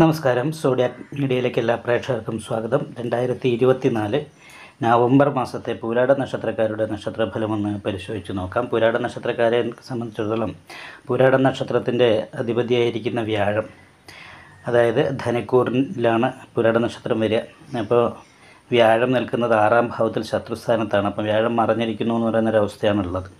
നമസ്കാരം. സോഡിയാക് മീഡിയയിലേക്ക് എല്ലാ പ്രേക്ഷകർക്കും സ്വാഗതം. രണ്ടായിരത്തി ഇരുപത്തിനാല് നവംബർ മാസത്തെ പൂരാട നക്ഷത്രക്കാരുടെ നക്ഷത്രഫലമൊന്ന് പരിശോധിച്ച് നോക്കാം. പൂരാട നക്ഷത്രക്കാരെ സംബന്ധിച്ചിടത്തോളം പൂരാട നക്ഷത്രത്തിന്റെ അധിപതിയായിരിക്കുന്ന വ്യാഴം അതായത് ധനക്കൂറിലാണ് പുരാട നക്ഷത്രം വരിക. അപ്പോൾ വ്യാഴം നിൽക്കുന്നത് ആറാം ഭാവത്തിൽ ശത്രുസ്ഥാനത്താണ്. അപ്പോൾ വ്യാഴം മറഞ്ഞിരിക്കുന്നു എന്ന് പറയുന്നൊരവസ്ഥയാണുള്ളത്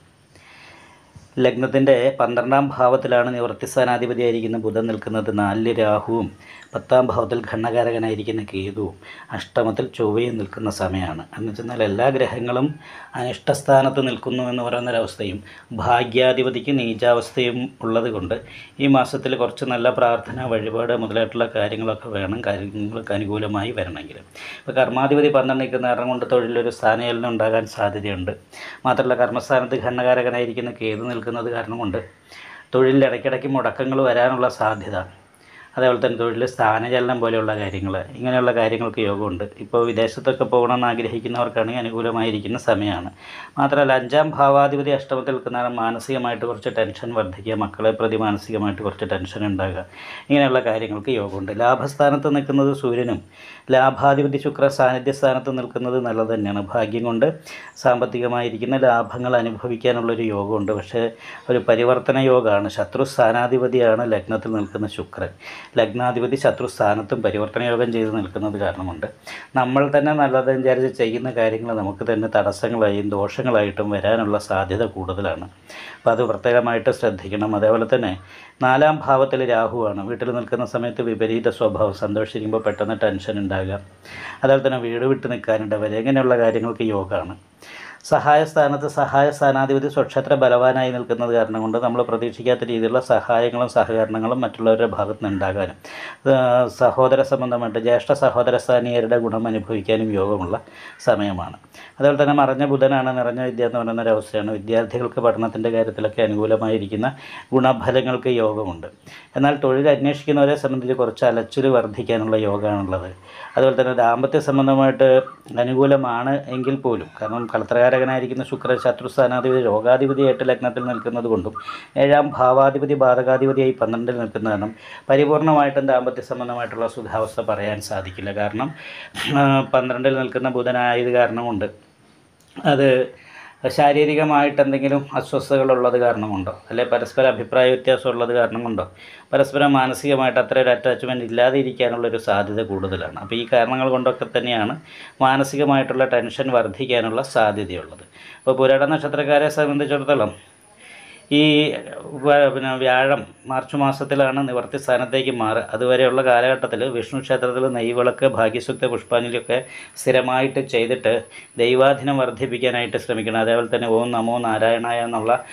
ലഗ്നത്തിന്റെ പന്ത്രണ്ടാം ഭാവത്തിലാണ് നിവൃത്തിസ്ഥാനാധിപതിയായിരിക്കുന്ന ബുധൻ നിൽക്കുന്നത്. നാലിൽ രാഹുവും പത്താം ഭാവത്തിൽ ഘണ്ണകാരകനായിരിക്കുന്ന കേതുവും അഷ്ടമത്തിൽ ചൊവ്വയും നിൽക്കുന്ന സമയമാണ് എന്ന് വെച്ചാൽ എല്ലാ ഗ്രഹങ്ങളും അനിഷ്ടസ്ഥാനത്ത് നിൽക്കുന്നു എന്ന് പറയുന്നൊരവസ്ഥയും ഭാഗ്യാധിപതിക്ക് നീചാവസ്ഥയും ഉള്ളത് കൊണ്ട് ഈ മാസത്തിൽ കുറച്ച് നല്ല പ്രാർത്ഥന വഴിപാട് മുതലായിട്ടുള്ള കാര്യങ്ങളൊക്കെ വേണം കാര്യങ്ങൾക്ക് അനുകൂലമായി വരണമെങ്കിൽ. ഇപ്പോൾ കർമാധിപതി പന്ത്രണ്ട് നിൽക്കുന്ന കാരണം കൊണ്ട് തൊഴിലൊരു സ്ഥാനചലനം ഉണ്ടാകാൻ സാധ്യതയുണ്ട്. മാത്രമല്ല കർമ്മസ്ഥാനത്ത് ഘണ്ണകാരകനായിരിക്കുന്ന കേതു നിൽക്കുന്നത് കാരണം കൊണ്ട് തൊഴിലിൽ ഇടയ്ക്കിടയ്ക്ക് മുടക്കങ്ങൾ വരാനുള്ള സാധ്യത. അതേപോലെ തന്നെ തൊഴിൽ സ്ഥാനചലനം പോലെയുള്ള കാര്യങ്ങൾ ഇങ്ങനെയുള്ള കാര്യങ്ങൾക്ക് യോഗമുണ്ട്. ഇപ്പോൾ വിദേശത്തൊക്കെ പോകണമെന്ന് ആഗ്രഹിക്കുന്നവർക്കാണെങ്കിൽ അനുകൂലമായിരിക്കുന്ന സമയമാണ്. മാത്രമല്ല അഞ്ചാം ഭാവാധിപതി അഷ്ടമത്തിൽ നിൽക്കുന്ന മാനസികമായിട്ട് കുറച്ച് ടെൻഷൻ വർദ്ധിക്കുക മക്കളെ പ്രതി മാനസികമായിട്ട് കുറച്ച് ടെൻഷൻ ഉണ്ടാകുക ഇങ്ങനെയുള്ള കാര്യങ്ങൾക്ക് യോഗമുണ്ട്. ലാഭസ്ഥാനത്ത് നിൽക്കുന്നത് സൂര്യനും ലാഭാധിപതി ശുക്ര സാന്നിധ്യ സ്ഥാനത്ത് നിൽക്കുന്നത് നല്ലത് തന്നെയാണ്. ഭാഗ്യം കൊണ്ട് സാമ്പത്തികമായിരിക്കുന്ന ലാഭങ്ങൾ അനുഭവിക്കാനുള്ളൊരു യോഗമുണ്ട്. പക്ഷേ ഒരു പരിവർത്തന യോഗമാണ്. ശത്രു സ്ഥാനാധിപതിയാണ് ലഗ്നത്തിൽ നിൽക്കുന്ന ശുക്രൻ. ലഗ്നാധിപതി ശത്രു സ്ഥാനത്തും പരിവർത്തന യോഗം ചെയ്ത് നിൽക്കുന്നത് കാരണമുണ്ട്. നമ്മൾ തന്നെ നല്ലത് വിചാരിച്ച് ചെയ്യുന്ന കാര്യങ്ങൾ നമുക്ക് തന്നെ തടസ്സങ്ങളായും ദോഷങ്ങളായിട്ടും വരാനുള്ള സാധ്യത കൂടുതലാണ്. അപ്പോൾ അത് പ്രത്യേകമായിട്ട് ശ്രദ്ധിക്കണം. അതേപോലെ തന്നെ നാലാം ഭാവത്തിൽ രാഹുവാണ്. വീട്ടിൽ നിൽക്കുന്ന സമയത്ത് വിപരീത സ്വഭാവം സന്തോഷിക്കുമ്പോൾ പെട്ടെന്ന് ടെൻഷൻ ഉണ്ടാകുക. അതേപോലെ തന്നെ വീട് വിട്ട് നിൽക്കാനുണ്ടാവുക ഇങ്ങനെയുള്ള കാര്യങ്ങൾക്ക് യോഗമാണ്. സഹായ സ്ഥാനത്ത് സഹായ സ്ഥാനാധിപതി സ്വക്ഷേത്ര ബലവാനായി നിൽക്കുന്നത് കാരണം കൊണ്ട് നമ്മൾ പ്രതീക്ഷിക്കാത്ത രീതിയിലുള്ള സഹായങ്ങളും സഹകരണങ്ങളും മറ്റുള്ളവരുടെ ഭാഗത്ത് നിന്ന് ഉണ്ടാകാനും സഹോദര സംബന്ധമായിട്ട് ജ്യേഷ്ഠ സഹോദര സ്ഥാനീയരുടെ ഗുണം അനുഭവിക്കാനും യോഗമുള്ള സമയമാണ്. അതുപോലെ തന്നെ മറഞ്ഞ ബുധനാണ് നിറഞ്ഞ വിദ്യ എന്ന് പറയുന്ന ഒരു അവസ്ഥയാണ്. വിദ്യാർത്ഥികൾക്ക് പഠനത്തിന്റെ കാര്യത്തിലൊക്കെ അനുകൂലമായിരിക്കുന്ന ഗുണഫലങ്ങൾക്ക് യോഗമുണ്ട്. എന്നാൽ തൊഴിൽ അന്വേഷിക്കുന്നവരെ സംബന്ധിച്ച് കുറച്ച് അലച്ചിൽ വർദ്ധിക്കാനുള്ള യോഗമാണുള്ളത്. അതുപോലെ തന്നെ ദാമ്പത്യ സംബന്ധമായിട്ട് അനുകൂലമാണ് എങ്കിൽ പോലും കാരണം കളത്രകാരകനായിരിക്കുന്ന ശുക്ര ശത്രു സ്ഥാനാധിപതി രോഗാധിപതിയായിട്ട് ലഗ്നത്തിൽ നിൽക്കുന്നത് കൊണ്ടും ഏഴാം ഭാവാധിപതി ബാധകാധിപതിയായി പന്ത്രണ്ടിൽ നിൽക്കുന്ന കാരണം പരിപൂർണമായിട്ടും ദാമ്പത്യ സംബന്ധമായിട്ടുള്ള സുഖാവസ്ഥ പറയാൻ സാധിക്കില്ല. കാരണം പന്ത്രണ്ടിൽ നിൽക്കുന്ന ബുധനായത് കാരണമുണ്ട്. അത് ശാരീരികമായിട്ട് എന്തെങ്കിലും അസ്വസ്ഥതകളുള്ളത് കാരണമുണ്ടോ? അല്ലെ പരസ്പര അഭിപ്രായ വ്യത്യാസം ഉള്ളത് കാരണം കൊണ്ടോ പരസ്പരം മാനസികമായിട്ട് അത്ര ഒരു അറ്റാച്ച്മെന്റ് ഇല്ലാതെ ഇരിക്കാനുള്ളൊരു സാധ്യത കൂടുതലാണ്. അപ്പോൾ ഈ കാരണങ്ങൾ കൊണ്ടൊക്കെ തന്നെയാണ് മാനസികമായിട്ടുള്ള ടെൻഷൻ വർദ്ധിക്കാനുള്ള സാധ്യതയുള്ളത്. അപ്പോൾ പുരാട നക്ഷത്രക്കാരെ സംബന്ധിച്ചിടത്തോളം ഈ പിന്നെ വ്യാഴം മാർച്ച് മാസത്തിലാണ് നിവർത്തി സ്ഥാനത്തേക്ക് മാറുക. അതുവരെയുള്ള കാലഘട്ടത്തിൽ വിഷ്ണു ക്ഷേത്രത്തിൽ നെയ്വിളക്ക് ഭാഗ്യസുക്ത പുഷ്പാഞ്ജലിയൊക്കെ സ്ഥിരമായിട്ട് ചെയ്തിട്ട് ദൈവാധീനം വർദ്ധിപ്പിക്കാനായിട്ട് ശ്രമിക്കണം. അതേപോലെ തന്നെ ഓം നമോ നാരായണായ എന്നുള്ള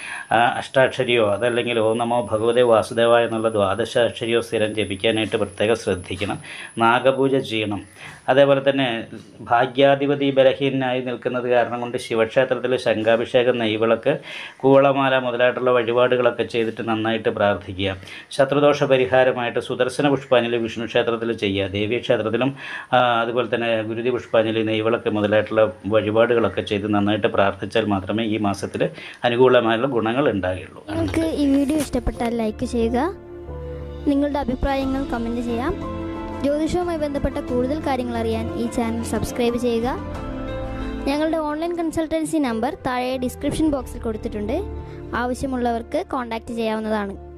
അഷ്ടാക്ഷരിയോ അതല്ലെങ്കിൽ ഓം നമോ ഭഗവതേ വാസുദേവായ എന്നുള്ള ദ്വാദശാക്ഷരിയോ സ്ഥിരം ജപിക്കാനായിട്ട് പ്രത്യേകം ശ്രദ്ധിക്കണം. നാഗപൂജ ചെയ്യണം. അതേപോലെ തന്നെ ഭാഗ്യാധിപതി ബലഹീനായി നിൽക്കുന്നത് കാരണം കൊണ്ട് ശിവക്ഷേത്രത്തിൽ ശംഖാഭിഷേകം നെയ്വിളക്ക് കൂവളമാല മുതലായിട്ടുള്ള വഴിപാടുകളൊക്കെ ചെയ്തിട്ട് നന്നായിട്ട് പ്രാർത്ഥിക്കുക. ശത്രുദോഷ പരിഹാരമായിട്ട് സുദർശന പുഷ്പാഞ്ജലി വിഷ്ണു ക്ഷേത്രത്തിൽ ചെയ്യുക. ദേവീ ക്ഷേത്രത്തിലും അതുപോലെ തന്നെ ഗുരുതി പുഷ്പാഞ്ജലി നെയ്വളൊക്കെ മുതലായിട്ടുള്ള വഴിപാടുകളൊക്കെ ചെയ്ത് നന്നായിട്ട് പ്രാർത്ഥിച്ചാൽ മാത്രമേ ഈ മാസത്തിൽ അനുകൂലമായുള്ള ഗുണങ്ങൾ ഉണ്ടാകുള്ളൂ നിങ്ങൾക്ക് ഈ വീഡിയോ ഇഷ്ടപ്പെട്ടാൽ ലൈക്ക് ചെയ്യുക. നിങ്ങളുടെ അഭിപ്രായങ്ങൾ കമന്റ് ചെയ്യാം. ജ്യോതിഷവുമായി ബന്ധപ്പെട്ട കൂടുതൽ കാര്യങ്ങൾ അറിയാൻ ഈ ചാനൽ സബ്സ്ക്രൈബ് ചെയ്യുക. ഞങ്ങളുടെ ഓൺലൈൻ കൺസൾട്ടൻസി നമ്പർ താഴെ ഡിസ്ക്രിപ്ഷൻ ബോക്സിൽ കൊടുത്തിട്ടുണ്ട്. ആവശ്യമുള്ളവർക്ക് കോൺടാക്റ്റ് ചെയ്യാവുന്നതാണ്.